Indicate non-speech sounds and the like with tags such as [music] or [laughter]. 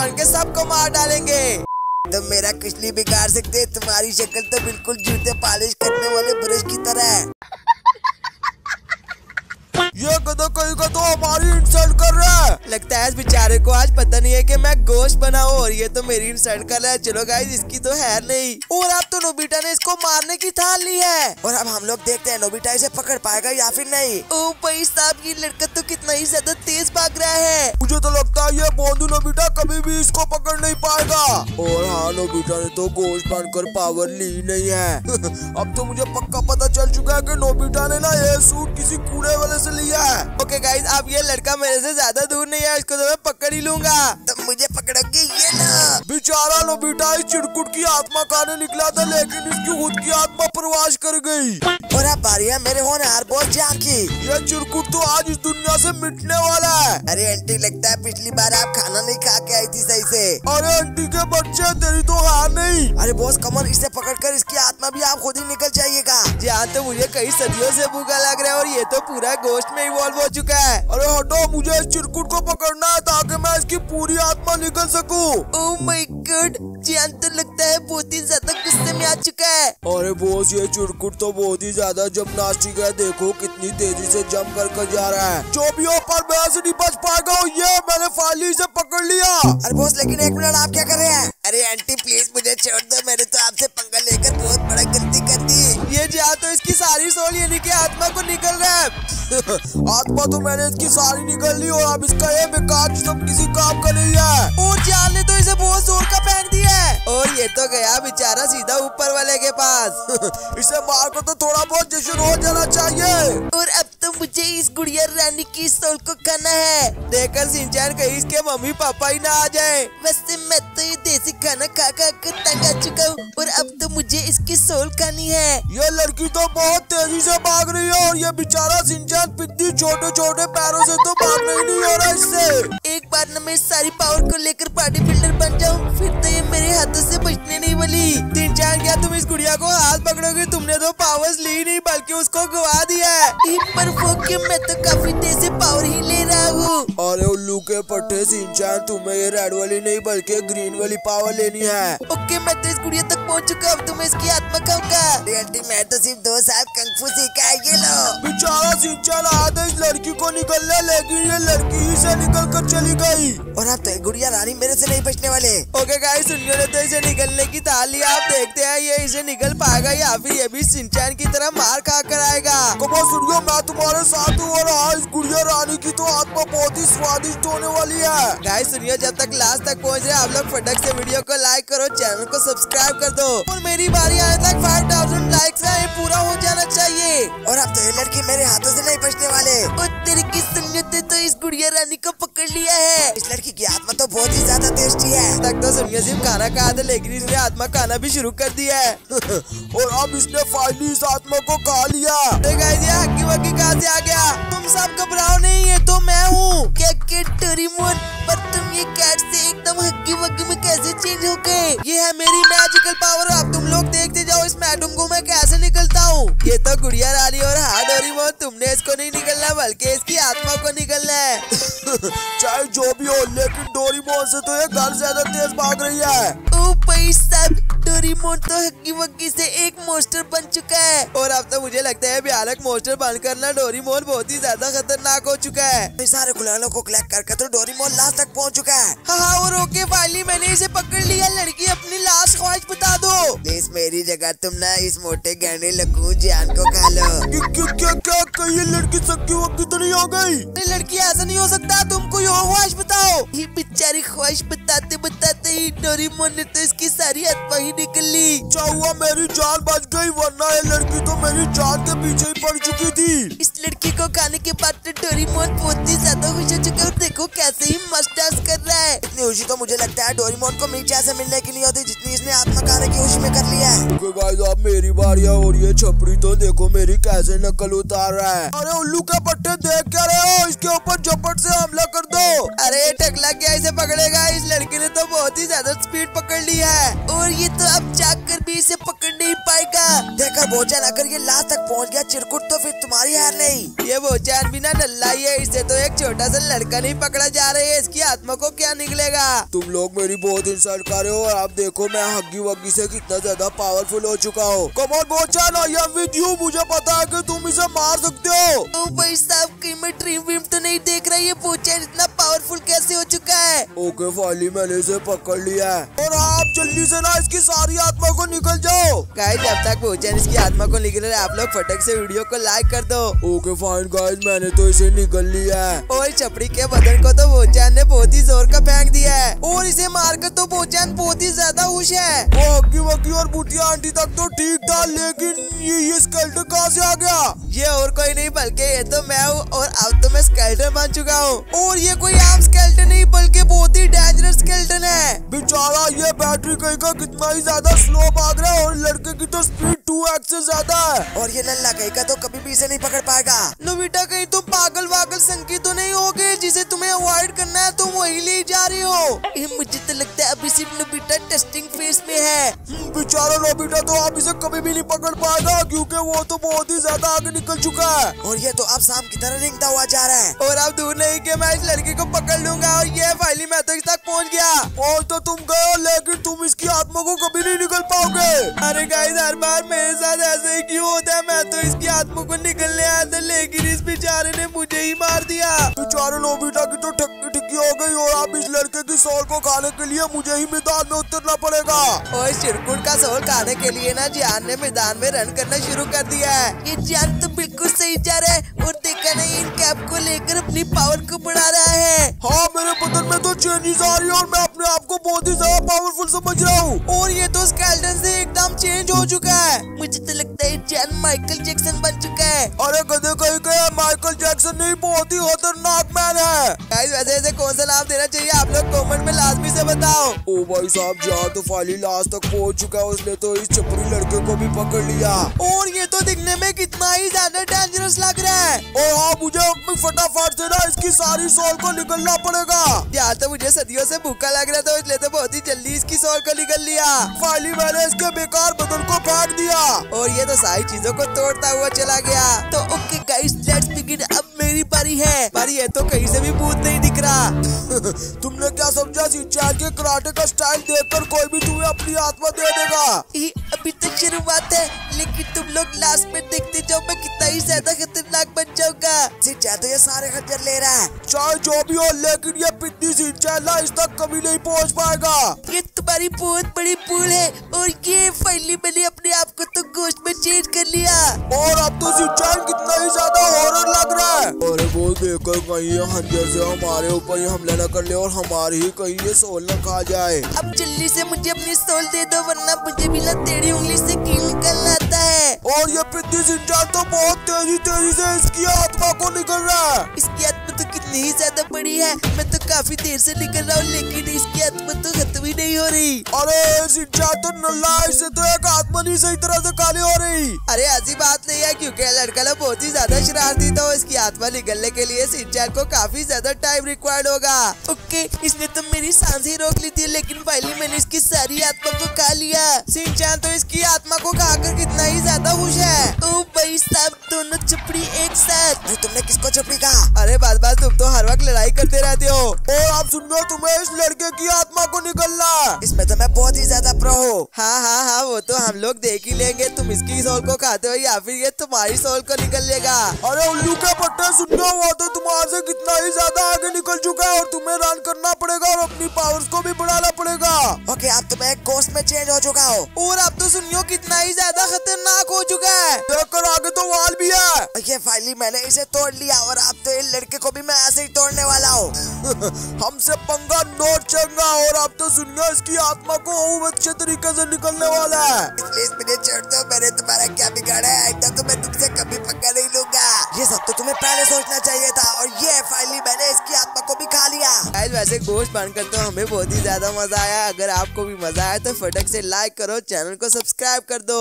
बन के सबको मार डालेंगे। तो मेरा कुछ नहीं बिगाड़ सकते, तुम्हारी शक्ल तो बिल्कुल जूते पॉलिश करने वाले ब्रश की तरह है। ये गधा कहीं का तो हमारी इंसल्ट कर रहा है। लगता है इस बेचारे को आज पता नहीं है कि मैं गोश्त बनाऊ और ये तो मेरी इंसल्ट कर रहा है। चलो गाइस इसकी तो है नहीं। और अब तो नोबिटा ने इसको मारने की ठान ली है। और अब हम लोग देखते हैं नोबिटा इसे पकड़ पाएगा या फिर नहीं। ओ भाई साहब, ये लड़का तो कितना ही ज़्यादा तेज भाग रहा है। मुझे तो लगता है ये बोंदू नोबिटा कभी भी इसको पकड़ नहीं पाएगा। और हाँ नोबिटा ने तो गोश्त बनकर पावर ली नहीं है। [laughs] अब तो मुझे पक्का पता चल चुका है कि नोबिता ने ना ये सूट किसी कूड़े वाले से लिया है। ओके गाइस अब ये लड़का मेरे से ज़्यादा दूर नहीं है इसको तो मैं पकड़ ही लूँगा। तब मुझे पकड़ोगे ये ना। बेचारा नोबिता इस चिड़कुट की आत्मा खाने निकला था लेकिन इसकी खुद की आत्मा प्रवास कर गई। और अब बारी है मेरे होनहार बोल जान की ये चिड़कुट तो आज इस दुनिया से मिटने वाला है। अरे आंटी लगता है पिछली बार आप खाना नहीं खा के आई थी सही से। अरे आंटी के बच्चे तेरी तो हार नहीं। अरे बॉस कमर इसे पकड़कर इसकी आत्मा भी आप खुद ही निकल जाइएगा। यहाँ तो मुझे कई सदियों से भूखा लग रहा है और ये तो पूरा गोश्त में इवॉल्व हो चुका है। अरे हटो मुझे इस चिरकुट को पकड़ना है ताकि मैं इसकी पूरी आत्मा निकल सकूँ। माय गॉड जान तो लगता है बहुत ही ज़्यादा गुस्से में आ चुका है। अरे बॉस ये चिरकुट तो बहुत ही ज़्यादा जिम्नास्टिक है देखो कितनी तेज़ी से जम कर कर जा रहा है। जो भी हो पर मैं से नहीं बच पाएगा ये मैंने फाली इसे पकड़ लिया। अरे बॉस लेकिन एक मिनट आप क्या कर रहे हैं? अरे आंटी प्लीज़ मुझे छोड़ दो मैंने तो आपसे पंगा लेकर बहुत बड़ा गलती कर दी। ये जा तो इसकी सारी सोल यानी कि आत्मा को निकल रहा है। [laughs] आत्मा तो मैंने इसकी सारी निकल ली और अब इसका ये बेकार तो किसी काम का नहीं है। और जान ने तो इसे बहुत ज़ोर का फेंक दिया है। और ये तो गया बेचारा सीधा ऊपर वाले के पास। [laughs] इसे मार कर तो थोड़ा बहुत जश्न हो जाना चाहिए। और अब तो मुझे इस गुड़िया रानी की सोल को खाना है। देखकर सिंचान कहीं इसके मम्मी पापा ही ना आ जाए। वैसे मैं तो ये देसी खाना खा खा कर तंग आ चुका हूँ और अब तो मुझे इसकी सोल खानी है। ये लड़की तो बहुत तेज़ी से भाग रही है और ये बेचारा सिंचान पिद्दी छोटे छोटे पैरों से तो भागने ही नहीं हो रहा इससे। एक बार न मैं सारी पावर को लेकर पार्टी बिल्डर बन जाऊँ फिर तो ये मेरे हाथों से बचने नहीं वाली। तीन चार क्या तुम इस गुड़िया को हाथ पकड़ोगे? तुमने तो पावर्स ली नहीं बल्कि उसको गवा दिया है। पर कि मैं तो काफ़ी तेज से पावर ही ले रहा हूँ। अरे उल्लू के पट्टे सिंचान तुम्हें ये रेड वाली नहीं बल्कि ग्रीन वाली पावर लेनी है। ओके मैं तो इस गुड़िया तक पहुँच चुका हूँ तुम्हें इसकी आत्मा खाऊँगा आंटी मैं तो सिर्फ़ दो साल कंगफू सीखा है ये लो। बेचारा सिंचान आया इस लड़की को निकलने लेकिन ये लड़की ही से निकल कर चली गई। और अब तो गुड़िया रानी मेरे से नहीं बचने वाले। ओके गाइस सुनियो ने तो इसे निकलने की ताली आप देखते हैं ये इसे निकल पाएगा या फिर ये भी सिंचान की तरह मार खा कर आएगा। सुनियो मैं तुम्हारे साथ हूँ और आज गुड़िया रानी की तो आत्मा बहुत ही स्वादिष्ट होने वाली है। गाइस सुनियो जब तक लास्ट तक पहुँच रहे आप लोग फटक से वीडियो को लाइक करो चैनल को सब्सक्राइब कर दो। और मेरी बारी आने तक फाइव थाउज़ेंड लाइक पूरा हो जाना चाहिए। और अब तो ये लड़की मेरे हाथों ऐसी नहीं बचने वाले। ने तो इस गुड़िया रानी को पकड़ लिया है। इस लड़की की आत्मा तो बहुत ही ज़्यादा टेस्टी है। तक तो सुनिया सिर्फ़ खाना खा था, लेकिन इसने आत्मा खाना भी शुरू कर दिया है। [laughs] और अब इसने फाइनली इस आत्मा को खा लिया। हकी वकी कहा से आ गया? तुम सब घबराओ नहीं है तो मैं हूँ। क्या डोरेमोन पर तुम ये कैट से एकदम हक्की वक्की में कैसे चेंज हो गए? ये है मेरी मैजिकल पावर आप तुम लोग देखते जाओ इस मैडम को मैं कैसे निकलता हूँ। ये तो गुड़िया रानी और हाँ और तुमने इसको नहीं निकलना, बल्कि इसकी आत्मा को निकलना है। [laughs] चाहे जो भी हो लेकिन डोरीमोन से तो ये घर ज़्यादा तेज भाग रही है। ओ भाई साहब डोरीमोन तो हक्की वक्की से एक मोस्टर बन चुका है। और अब तो मुझे लगता है भयानक मोस्टर बनकर ना डोरीमोन बहुत ही ज़्यादा खतरनाक हो चुका है। सारे खुलानों को कलेक्ट करके तो डोरीमोन लास्ट तक पहुँच चुका है। हाँ हाँ और ओके फाइनली मैंने इसे पकड़ लिया। लड़की अपनी लास्ट ख्वाहिश बता दो। प्लीज़ मेरी जगह तुम ना इस मोटे गहने लगू जान को खा लो। क्या क्या क्या ये लड़की सक्की वक्की तो नहीं हो गई? लड़की ऐसा नहीं हो सकता। तुम कोई और ख्वाहिश बताओ। ये बेचारी ख्वाहिश बताते बताते ही डोरीमोन ने तो इसकी सारी आत्मा ही निकल। ली क्या हुआ मेरी जान बच गई वरना ये लड़की तो मेरी जान के पीछे ही पड़ चुकी थी। इस लड़की को खाने के बाद तो डोरीमोन बहुत ही ज़्यादा खुश हो चुके और देखो कैसे ही मस्त डांस कर रहा है। इतनी खुशी तो मुझे लगता है डोरीमोन को मीठा से मिलने की नहीं होती जितनी इसने आत्मा खाने की खुशी में कर लिया है। गाइस अब मेरी बारी है और ये छपरी तो देखो मेरी कैसे नकल उतार रहा है। अरे उल्लू के पट्टे देख क्या रहे हो इसके ऊपर झपट से हमला कर दो। अरे टकला क्या इसे पकड़ेगा? इस लड़के ने तो बहुत ही ज़्यादा स्पीड पकड़ ली है। और ये तो अब जाकर भी इसे पकड़ नहीं देखकर बोचन अगर ये लास्ट तक पहुँच गया चिरकुट तो फिर तुम्हारी हार नहीं। ये बोचन बिना नल्ला ही है इसे तो एक छोटा सा लड़का नहीं पकड़ा जा रहा है इसकी आत्मा को क्या निकलेगा? तुम लोग मेरी बहुत इंसल्ट कर रहे हो और आप देखो मैं हग्गी वग्गी से कितना ज़्यादा पावरफुल हो चुका हूँ। कमोन बोचन आई एम विद यू मुझे पता है कि तुम इसे मार सकते हो। ओ भाई साहब कहीं मैं ड्रीम वीम नहीं देख रहा ये बोचन इतना पावरफुल कैसे हो चुका है? ओके फाइनली मैंने इसे पकड़ लिया है। और आप जल्दी से ना इसकी सारी आत्मा को निकल जाओ। गाइस जब तक बोचन इसकी आत्मा को निकल रहा है आप लोग फटक से वीडियो को लाइक कर दो। ओके फाइन गाइस मैंने तो इसे निकल लिया है। और छपड़ी के बदन को तो बोचान ने बहुत ही ज़ोर का फेंक दिया है। और इसे मारकर तो बोचान बहुत ही ज़्यादा खुश है। वो हग्गी वग्गी और बुटिया आंटी तक तो ठीक था लेकिन ये ये कहाँ से आ गया? ये और कोई नहीं बल्कि ये तो मैं हूँ और अब तो मैं स्केल्टन बन चुका हूँ। और ये कोई आम स्केल्टन नहीं बल्कि बहुत ही डेंजरस स्केल्टन है। बेचारा ये बैटरी कहीं का कितना ही ज़्यादा स्लो भाग रहा है और लड़के की तो स्पीड टू एक्स से ज़्यादा है। और ये लल्ला कहीं का तो कभी भी इसे नहीं पकड़ पाएगा। नोविटा कहीं वागल संकी तो नहीं हो गए जिसे तुम्हें अवॉइड करना है तुम वही ले जा रही हो। मुझे तो लगता है अभी सिर्फ़ नोबिटा टेस्टिंग फेस में है। हम्म, बेचारा नोबिटा तो आप इसे कभी भी नहीं पकड़ पाएगा क्योंकि वो तो बहुत ही ज़्यादा आगे निकल चुका है। और ये तो अब शाम की तरह रिंगता हुआ जा रहा है। और अब दूर नहीं के मैं इस लड़की को पकड़ लूँगा और ये फाइली मैं तो तक पहुँच गया। और तो तुम गए लेकिन तुम इसकी आत्मा को कभी नहीं निकल पाओगे। अरे गाइस हर बार मेरे साथ ऐसे ही है मैं तो इसकी आत्मा को निकलने आया था लेकिन इस बेचारे ने मुझे ही मार दिया। बेचारे नोबिटा की तो ठक्की ठिक्की हो गई और अब इस लड़के की सोल को खाने के लिए मुझे ही मैदान में उतरना पड़ेगा। और चिरकुट का सोल खाने के लिए ना जान ने मैदान में रन करना शुरू कर दिया है। ये जान तो बिल्कुल सही जा रहा है और देखा नहीं इन कैप को लेकर अपनी पावर को बढ़ा रहा है। हाँ मेरे बदन में तो चेंजेस आ रही है और मैं बहुत ही ज़्यादा पावरफुल समझ रहा हूँ। और ये तो स्केल्टन से एकदम चेंज हो चुका है। मुझे तो लगता है जैन माइकल जैक्सन बन चुका है। कहीं गए माइकल जैक्सन नहीं बहुत ही खतरनाक मैन है। गाइस वैसे ऐसे कौन सा नाम देना चाहिए? आप लोग कमेंट में लाजमी से बताओ। ओ भाई साहब जहाँ तो फाली लास्ट तक पहुँच चुका है उसने तो इस चपड़ी लड़के को भी पकड़ लिया। और ये तो दिखने में कितना ही ज़्यादा डेंजरस लग रहा है। और हाँ मुझे फटाफट से ना इसकी सारी सोल को निकलना पड़ेगा। यहाँ तो मुझे सदियों से भूखा लग रहा था इसलिए तो बहुत ही जल्दी इसकी सोल को निकल लिया। फाली मैंने इसके बेकार बदन को फेंक दिया। और ये तो सारी चीज़ों को तोड़ता हुआ चला गया। तो बिगिन अब मेरी बारी है। पर ये तो कहीं से भी भूत नहीं दिख रहा। [laughs] तुमने क्या समझा? सिंचाई के कराटे का स्टाइल देखकर कोई भी तुम्हें अपनी आत्मा दे देगा। ये अभी तक शुरुआत है लेकिन तुम लोग लास्ट में देखते जाओ मैं कितना ही ज़्यादा खतरनाक बन जाऊँगा। सिंचाई तो ये सारे खंजर ले रहा है। चाहे जो भी हो लेकिन ये पितनी सिंचाई ना इस तक कभी नहीं पहुँच पाएगा। ये तुम्हारी बहुत बड़ी भूल है और ये फाइनली मैंने अपने आप को तो गोश्त में चेंज कर लिया। और अब तो सिंचाई वो कहीं हंजर से हमारे ऊपर ही हमला न कर ले और हमारे ही कहीं ये सोल न खा जाए। अब जल्दी से मुझे अपनी सोल दे दो वरना मुझे भी ना टेढ़ी उंगली से कील निकल आता है। और ये पृथ्वी सिंचा तो बहुत तेज़ी तेज़ी से इसकी आत्मा को निकल रहा है। तो ही ज़्यादा बड़ी है। मैं तो काफ़ी देर से निकल रहा हूँ लेकिन इसकी आत्मा तो खत्म ही नहीं हो रही। अरे तो नल्ला इससे तो एक आत्मा नहीं सही तरह से खाली हो रही। अरे ऐसी बात नहीं है क्योंकि लड़का ना बहुत ही ज़्यादा शरारती था इसकी आत्मा निकलने के लिए सिंचान को काफ़ी ज़्यादा टाइम रिक्वायर्ड होगा। ओके इसने तो मेरी सांस ही रोक ली थी लेकिन फाइनली मैंने इसकी सारी आत्मा को खा लिया। सिंचान तो इसकी आत्मा को खाकर कितना ही ज़्यादा खुश है। ओ भाई साहब दोनों चपड़ी एक साथ। तुमने किसको चपड़ी कहा? अरे बात बात तुम तो हर वक्त लड़ाई करते रहते हो। और आप सुन लो तुम्हें इस लड़के की आत्मा को निकलना। इसमें तो मैं बहुत ही ज़्यादा प्रो हूँ। हाँ हाँ हाँ वो तो हम लोग देख ही लेंगे। तुम इसकी सोल को खाते हो या फिर ये तुम्हारी सोल को निकल लेगा अरे, उल्लू का पट्टे सुन लो वो तो तुम्हारे कितना ही ज़्यादा आगे निकल चुका है और तुम्हें रन करना पड़ेगा और अपनी पावर्स को भी बढ़ाना पड़ेगा। ओके, अब तो मैं गोश्त में चेंज हो चुका हूँ। और अब तो सुनियो कितना ही ज़्यादा खतरनाक हो चुका है। देखकर आगे तो वाल भी है। ये फाइनली मैंने इसे तोड़ लिया और अब तो इस लड़के को भी मैं ऐसे ही तोड़ने वाला हूँ। [laughs] हमसे पंगा नोट चंगा और अब तो सुनियो इसकी आत्मा को अच्छे तरीके से निकलने वाला है। प्लीज़ मुझे छोड़ दो मैंने तुम्हारा क्या बिगाड़ा है? आइंदा तो मैं तुमसे कभी पंगा नहीं लूँगा। ये सब तो तुम्हें पहले सोचना चाहिए था और ये फाइनली मैंने इसकी आत्मा को भी खा लिया। गाइस वैसे गोश्त बनकर तो हमें बहुत ही ज़्यादा मज़ा आया। अगर आपको भी मज़ा आया तो फटक से लाइक करो चैनल को सब्सक्राइब कर दो।